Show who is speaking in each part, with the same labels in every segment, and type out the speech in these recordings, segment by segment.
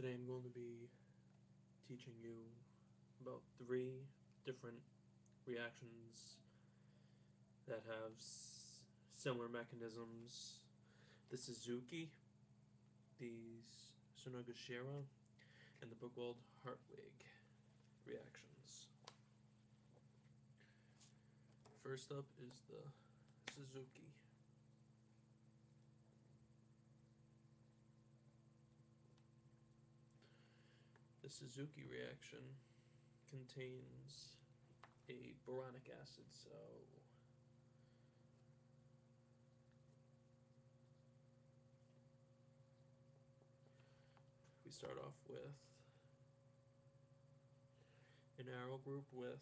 Speaker 1: Today I'm going to be teaching you about three different reactions that have similar mechanisms. The Suzuki, the Sonogashira, and the Buchwald Hartwig reactions. First up is the Suzuki. The Suzuki reaction contains a boronic acid, so we start off with an aryl group with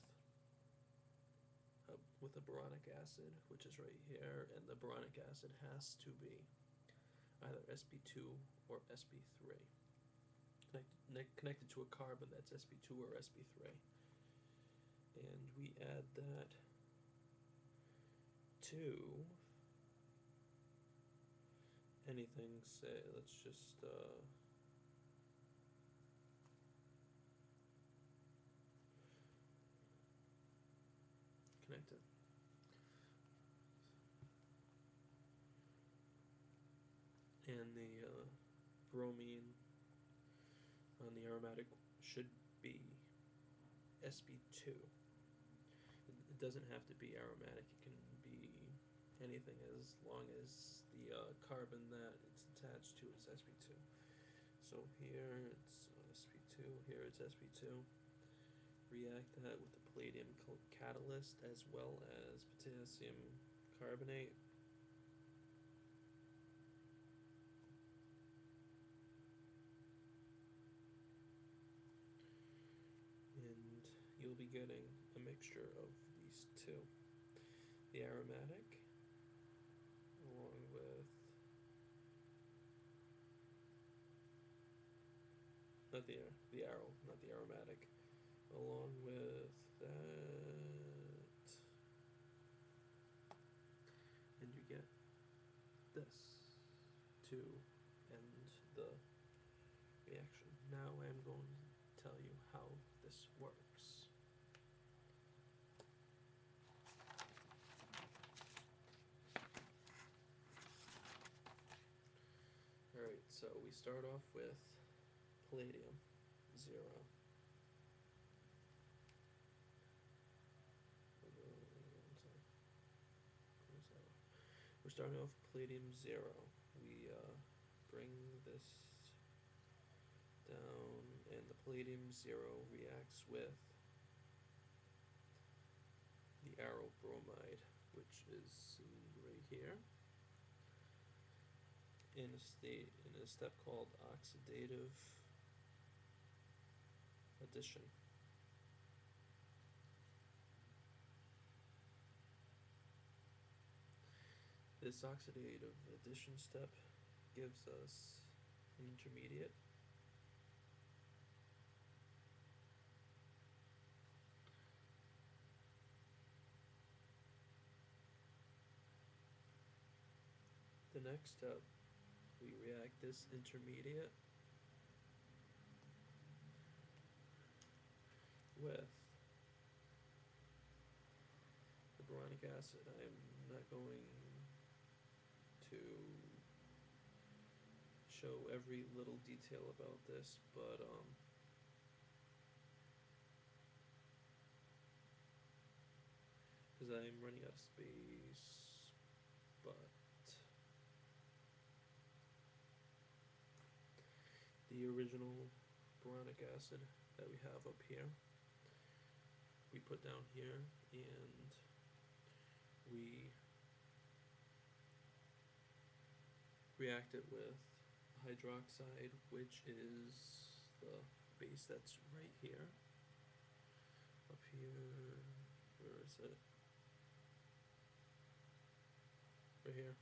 Speaker 1: a, with a boronic acid, which is right here, and the boronic acid has to be either sp2 or sp3 connected, connected to a carbon that's sp2 or sp3 and we add that to anything say let's just uh, connect it. And the uh, bromine aromatic should be sp2 it doesn't have to be aromatic. It can be anything as long as the uh, carbon that it's attached to is sp2 so here it's uh, sp2 here it's sp2 react that with the palladium catalyst as well as potassium carbonate be getting a mixture of these two. The aromatic along with not the the aryl not the aromatic along with that. And you get this to end the reaction. Now I'm going to tell you how this works Alright, so we start off with palladium, zero. We're starting off palladium zero. We uh, bring this down, and the palladium zero reacts with the aryl bromide, which is right here in a state in a step called oxidative addition. This oxidative addition step gives us an intermediate The next step we react this intermediate with the boronic acid. I am not going to show every little detail about this, but um, because I'm running out of space, but the original boronic acid that we have up here. We put down here and we react it with hydroxide which is the base that's right here. Up here where is it? Right here.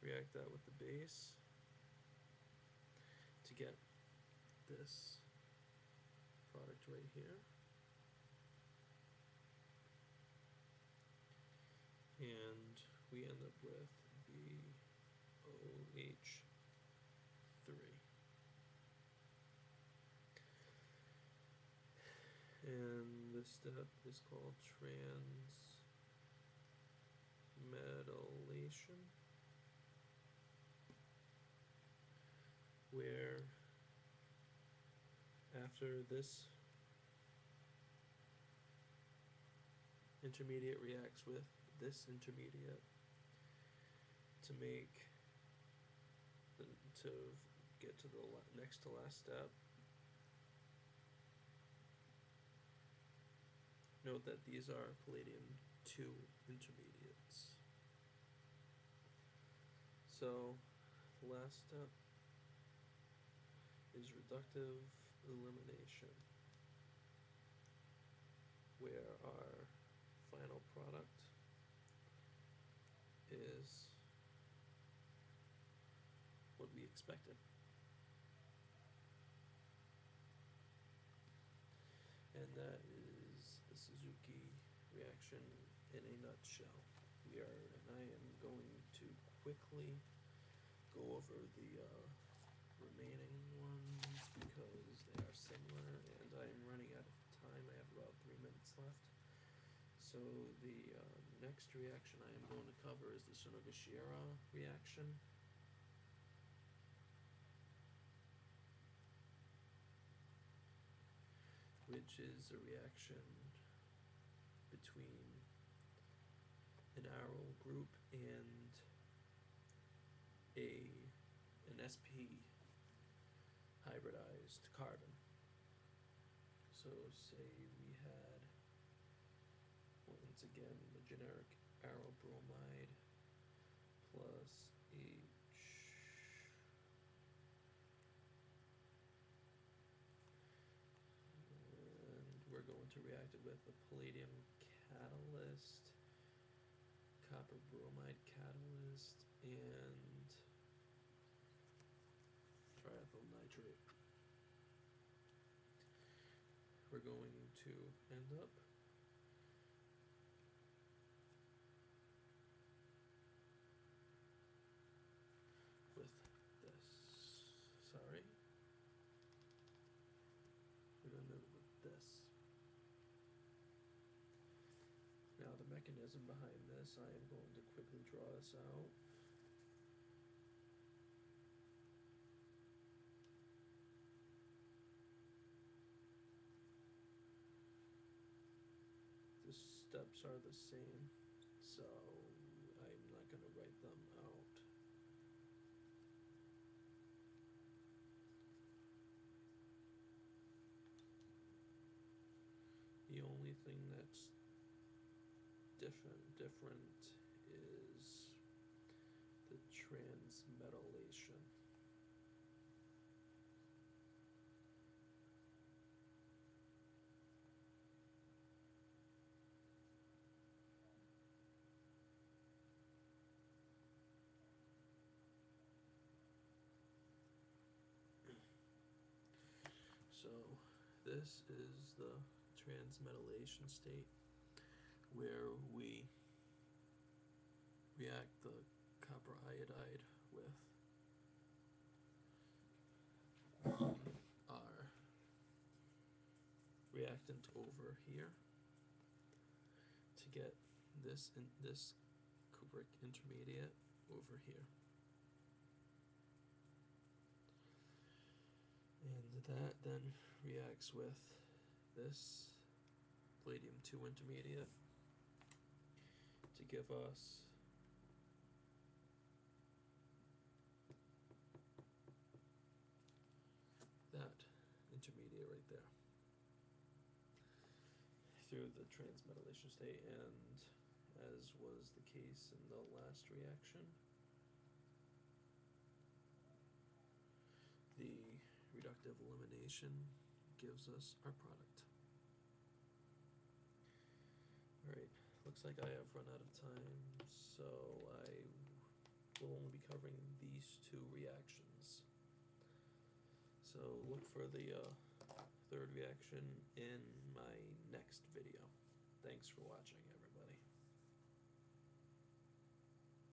Speaker 1: React that with the base to get this product right here. And we end up with BOH3. And this step is called transmetallation, where after this intermediate reacts with this intermediate to make the, to get to the next to last step. Note that these are palladium 2 intermediates. So, the last step is reductive elimination, where our final product is what we expected. And that is the Suzuki reaction in a nutshell. We are, and I am going to quickly go over the uh, remaining ones because they are similar and I am running out of time. I have about three minutes left. So the uh, next reaction I am going to cover is the Sonogashira reaction. which is a reaction between an aryl group and a an sp hybridized carbon. So say we had once again the generic aryl bromide plus H and we're going to react it with a palladium catalyst, copper bromide catalyst, and triethyl nitrate. We're going to end up with this. Sorry. We're going to end up with this. Now, the mechanism behind this, I am going to quickly draw this out. Steps are the same, so I'm not going to write them out. The only thing that's different different is the transmetallation. This is the transmetallation state where we react the copper iodide with our reactant over here to get this in this cupric intermediate over here. And that then reacts with this palladium 2 intermediate to give us that intermediate right there through the transmetallation state. And as was the case in the last reaction the reductive elimination gives us our product. Alright, looks like I have run out of time, so I will only be covering these two reactions. So look for the uh, third reaction in my next video. Thanks for watching.